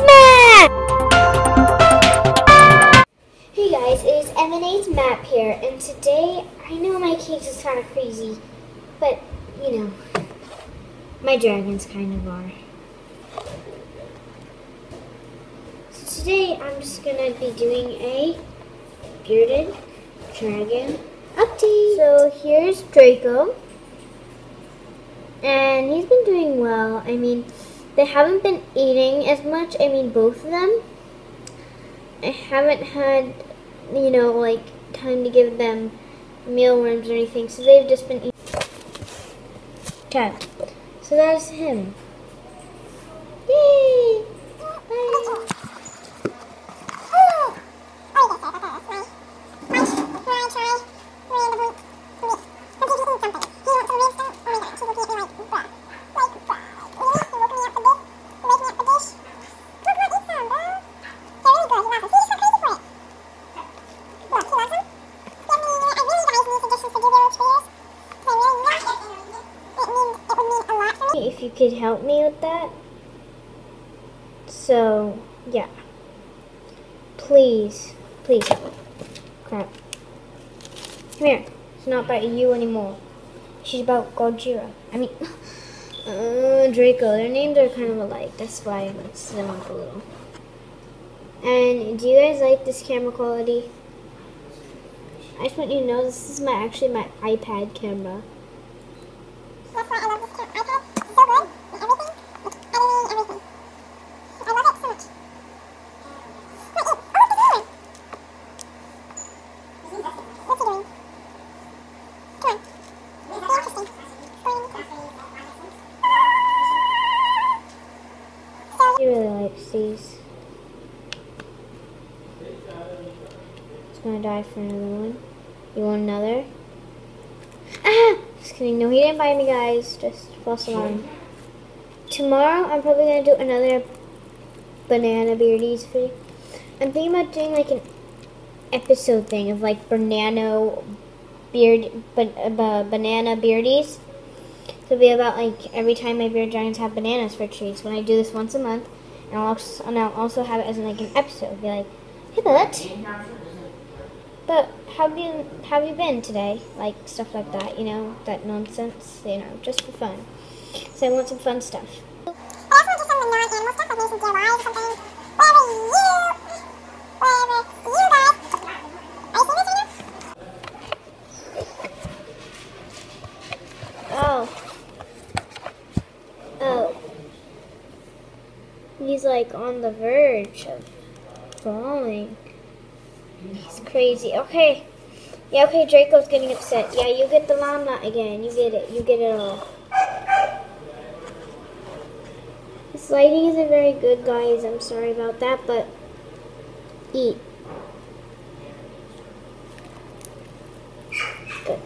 Map! Hey guys, it is MNA's Map here, and today, I know my case is kind of crazy, but, you know, my dragons kind of are. So today, I'm just going to be doing a bearded dragon update. So here's Draco. And he's been doing well. I mean, they haven't been eating as much. I mean, both of them. I haven't had, you know, like, time to give them mealworms or anything. So they've just been eating. Okay. So that's him. You could help me with that. So, yeah. Please, please help. Crap. Come here. It's not about you anymore. She's about Gojira. I mean, uh, Draco. Their names are kind of alike. That's why I mixed them up a little. And do you guys like this camera quality? I just want you to know this is my actually my iPad camera. That's why I love this iPad. He really likes these. He's gonna die for another one. You want another? Ah! Just kidding. No, he didn't bite me, guys. Just false alarm. Tomorrow, I'm probably gonna do another banana beardies video. I'm thinking about doing like an episode thing of like banana beard, uh, banana beardies. So it'll be about like every time my beard giants have bananas for treats. When I do this once a month, and I'll also, and I'll also have it as like an episode. Be like, hey, but, but how have you how have you been today? Like stuff like that, you know, that nonsense, you know, just for fun. So I want some fun stuff. Oh. Oh. He's like on the verge of falling. He's crazy. Okay. Yeah, okay, Draco's getting upset. Yeah, you get the llama again. You get it. You get it all. This lighting isn't very good, guys. I'm sorry about that, but eat. Good.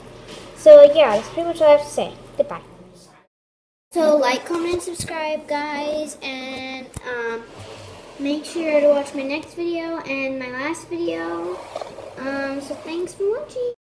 So, yeah, that's pretty much all I have to say. Goodbye. So like, comment, subscribe, guys, and um, make sure to watch my next video and my last video. Um, so thanks for watching.